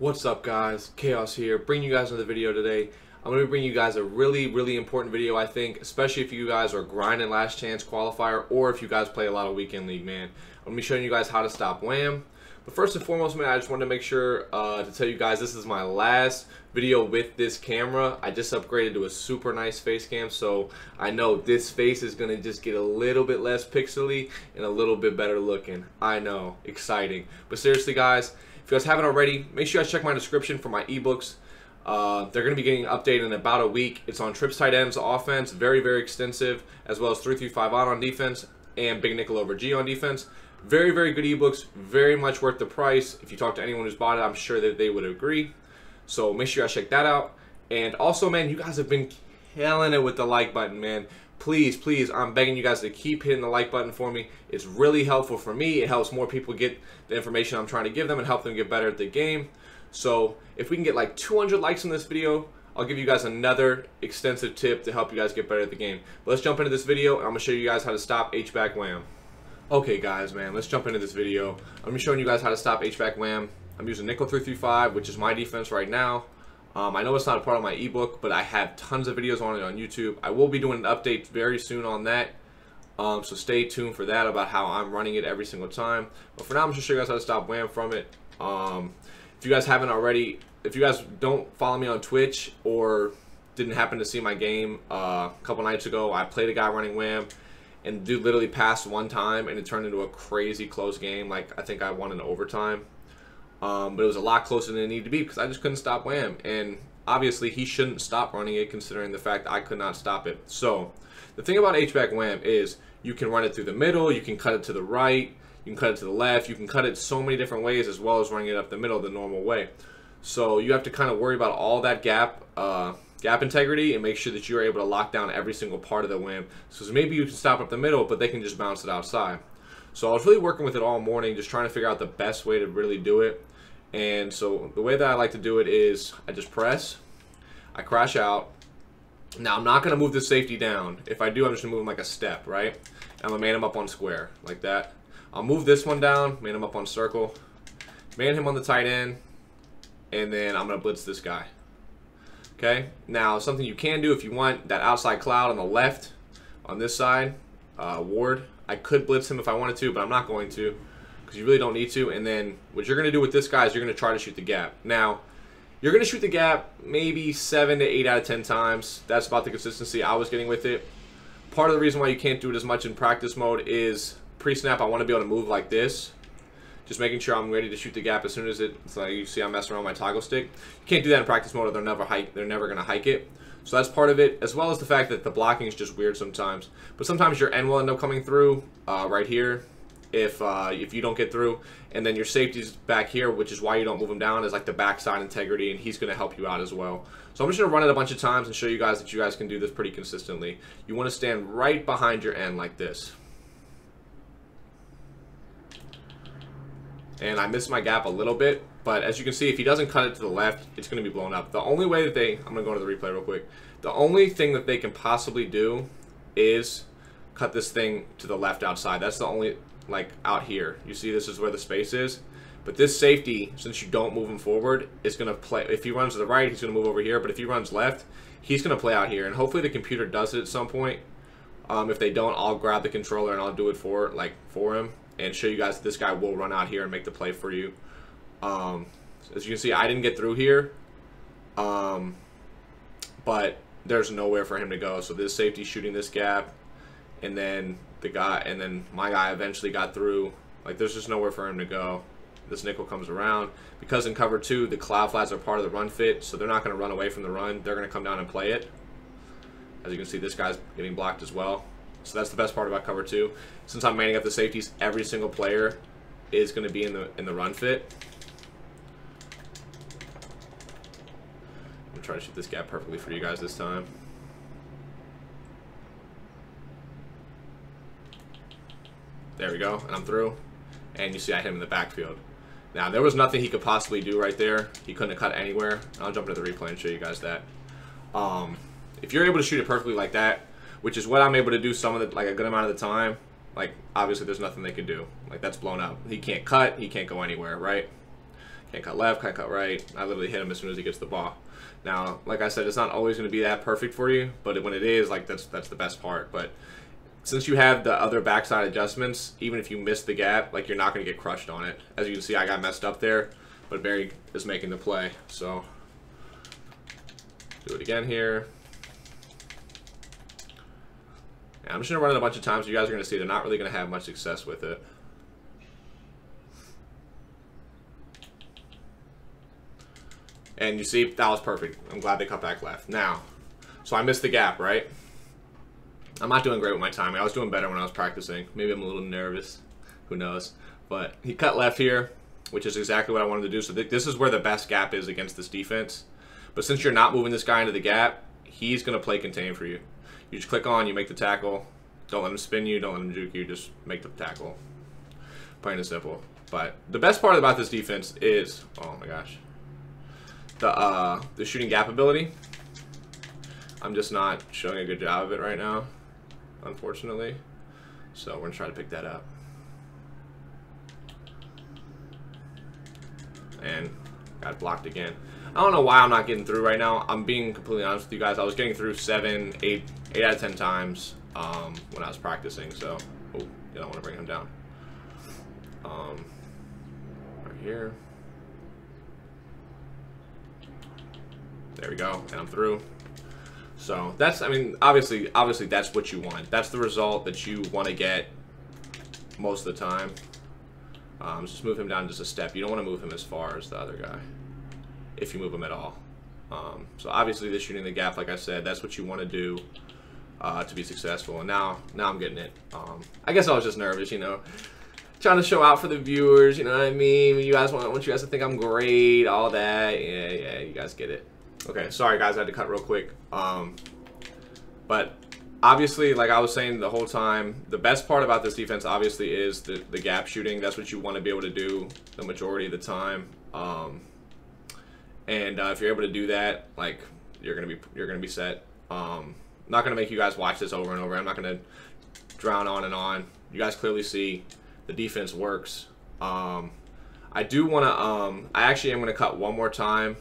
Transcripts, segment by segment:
What's up guys, K-Aus here, bringing you guys another video today. I'm going to be bring you guys a really, really important video I think, especially if you guys are grinding last chance qualifier or if you guys play a lot of weekend league, man. I'm going to be showing you guys how to stop wham. First and foremost, man, I just wanted to make sure uh, to tell you guys this is my last video with this camera. I just upgraded to a super nice face cam, so I know this face is going to just get a little bit less pixely and a little bit better looking. I know, exciting. But seriously, guys, if you guys haven't already, make sure you guys check my description for my ebooks. Uh, they're going to be getting updated in about a week. It's on trips tight ends offense, very, very extensive, as well as 335 out on defense and big nickel over G on defense. Very, very good ebooks, very much worth the price. If you talk to anyone who's bought it, I'm sure that they would agree. So make sure you guys check that out. And also, man, you guys have been killing it with the like button, man please, please, I'm begging you guys to keep hitting the like button for me. It's really helpful for me. It helps more people get the information I'm trying to give them and help them get better at the game. So if we can get like 200 likes on this video, I'll give you guys another extensive tip to help you guys get better at the game. But let's jump into this video I'm going to show you guys how to stop H-back wham. Okay guys, man, let's jump into this video. I'm to be showing you guys how to stop H-back wham. I'm using Nickel 335, which is my defense right now. Um, I know it's not a part of my ebook, but I have tons of videos on it on YouTube. I will be doing an update very soon on that. Um, so stay tuned for that about how I'm running it every single time. But for now, I'm just show you guys how to stop Wham from it. Um, if you guys haven't already, if you guys don't follow me on Twitch or didn't happen to see my game uh, a couple nights ago, I played a guy running Wham and dude literally passed one time and it turned into a crazy close game. Like I think I won in overtime. Um, but it was a lot closer than it needed to be because I just couldn't stop Wham. And obviously, he shouldn't stop running it considering the fact I could not stop it. So, the thing about H-back Wham is you can run it through the middle, you can cut it to the right, you can cut it to the left, you can cut it so many different ways as well as running it up the middle the normal way. So, you have to kind of worry about all that gap. Uh, gap integrity and make sure that you're able to lock down every single part of the wham. So maybe you can stop up the middle, but they can just bounce it outside. So I was really working with it all morning, just trying to figure out the best way to really do it. And so the way that I like to do it is I just press, I crash out. Now I'm not going to move the safety down. If I do, I'm just going to move him like a step, right? And I'm going to man him up on square, like that. I'll move this one down, man him up on circle, man him on the tight end, and then I'm going to blitz this guy. Okay, now something you can do if you want that outside cloud on the left, on this side, uh, Ward, I could blitz him if I wanted to, but I'm not going to because you really don't need to. And then what you're going to do with this guy is you're going to try to shoot the gap. Now, you're going to shoot the gap maybe 7 to 8 out of 10 times. That's about the consistency I was getting with it. Part of the reason why you can't do it as much in practice mode is pre-snap I want to be able to move like this. Just making sure I'm ready to shoot the gap as soon as it, it's like you see I'm messing around my toggle stick. You can't do that in practice mode or they're never hike, they're never going to hike it. So that's part of it, as well as the fact that the blocking is just weird sometimes. But sometimes your end will end up coming through uh, right here if uh, if you don't get through. And then your safety's back here, which is why you don't move him down, is like the backside integrity, and he's going to help you out as well. So I'm just going to run it a bunch of times and show you guys that you guys can do this pretty consistently. You want to stand right behind your end like this. And I missed my gap a little bit, but as you can see, if he doesn't cut it to the left, it's going to be blown up. The only way that they, I'm going to go to the replay real quick. The only thing that they can possibly do is cut this thing to the left outside. That's the only like out here. You see this is where the space is. But this safety, since you don't move him forward, is going to play. If he runs to the right, he's going to move over here. But if he runs left, he's going to play out here. And hopefully the computer does it at some point. Um, if they don't, I'll grab the controller and I'll do it for like for him and show you guys this guy will run out here and make the play for you. Um, as you can see, I didn't get through here. Um, but there's nowhere for him to go. So this safety shooting this gap and then the guy, and then my guy eventually got through. Like, there's just nowhere for him to go. This nickel comes around. Because in cover two, the cloud flats are part of the run fit, so they're not going to run away from the run. They're going to come down and play it. As you can see, this guy's getting blocked as well. So that's the best part about cover two. Since I'm manning up the safeties, every single player is going to be in the in the run fit. I'm going to try to shoot this gap perfectly for you guys this time. There we go, and I'm through. And you see I hit him in the backfield. Now, there was nothing he could possibly do right there. He couldn't have cut anywhere. I'll jump into the replay and show you guys that. Um, if you're able to shoot it perfectly like that, which is what I'm able to do some of the, like a good amount of the time, like, obviously there's nothing they can do. Like, that's blown up. He can't cut. He can't go anywhere, right? Can't cut left, can't cut right. I literally hit him as soon as he gets the ball. Now, like I said, it's not always going to be that perfect for you, but when it is, like that's that's the best part. But since you have the other backside adjustments, even if you miss the gap, like you're not going to get crushed on it. As you can see, I got messed up there, but Barry is making the play. So do it again here. And I'm just going to run it a bunch of times. You guys are going to see they're not really going to have much success with it. And you see, that was perfect. I'm glad they cut back left. Now, so I missed the gap, right? I'm not doing great with my timing. I was doing better when I was practicing. Maybe I'm a little nervous. Who knows? But he cut left here, which is exactly what I wanted to do. So th this is where the best gap is against this defense. But since you're not moving this guy into the gap, he's going to play contain for you. You just click on, you make the tackle. Don't let him spin you, don't let him juke you, just make the tackle. Plain and simple. But the best part about this defense is, oh my gosh, the uh, the shooting gap ability. I'm just not showing a good job of it right now, unfortunately. So we're gonna try to pick that up. And got blocked again. I don't know why I'm not getting through right now. I'm being completely honest with you guys. I was getting through seven, eight, eight out of ten times um, when I was practicing. So, oh, you don't want to bring him down. Um, right here. There we go, and I'm through. So that's, I mean, obviously, obviously that's what you want. That's the result that you want to get most of the time. Um, just move him down just a step. You don't want to move him as far as the other guy, if you move them at all. Um, so obviously, the shooting the gap, like I said, that's what you want to do uh, to be successful. And now, now I'm getting it. Um, I guess I was just nervous, you know, trying to show out for the viewers. You know what I mean? You guys want, want you guys to think I'm great, all that. Yeah, yeah, you guys get it. Okay, sorry guys, I had to cut real quick. Um, but obviously, like I was saying the whole time, the best part about this defense obviously is the, the gap shooting. That's what you want to be able to do the majority of the time. Um, and uh, if you're able to do that, like you're gonna be you're gonna be set. Um, not gonna make you guys watch this over and over. I'm not gonna drown on and on. You guys clearly see the defense works. Um, I do want to. Um, I actually am to cut one more time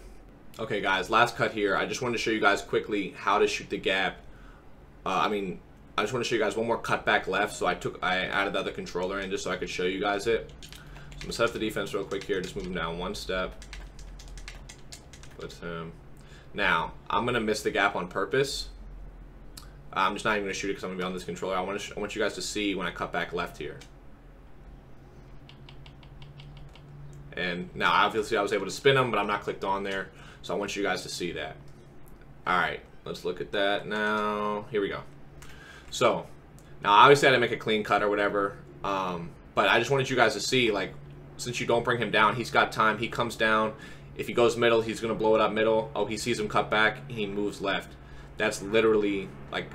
Okay, guys, last cut here. I just wanted to show you guys quickly how to shoot the gap. Uh, I mean, I just want to show you guys one more cut back left. So I took, I added the other controller in just so I could show you guys it. So I'm gonna set up the defense real quick here. Just move him down one step. Puts him. Now I'm gonna miss the gap on purpose. I'm just not even gonna shoot it because I'm gonna be on this controller. I want I want you guys to see when I cut back left here. And now obviously I was able to spin them, but I'm not clicked on there. So I want you guys to see that. All right, let's look at that now. Here we go. So now obviously I didn't make a clean cut or whatever, um, but I just wanted you guys to see like since you don't bring him down, he's got time. He comes down. If he goes middle, he's gonna blow it up middle. Oh, he sees him cut back. He moves left. That's literally like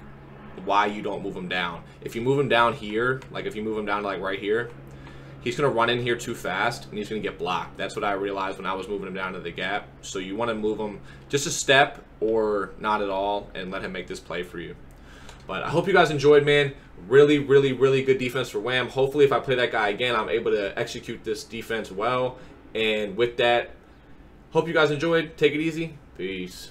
why you don't move him down. If you move him down here, like if you move him down to like right here, he's going to run in here too fast and he's going to get blocked. That's what I realized when I was moving him down to the gap. So you want to move him just a step or not at all and let him make this play for you. But I hope you guys enjoyed, man. Really, really, really good defense for Wham. Hopefully, if I play that guy again, I'm able to execute this defense well. And with that, hope you guys enjoyed. Take it easy. Peace.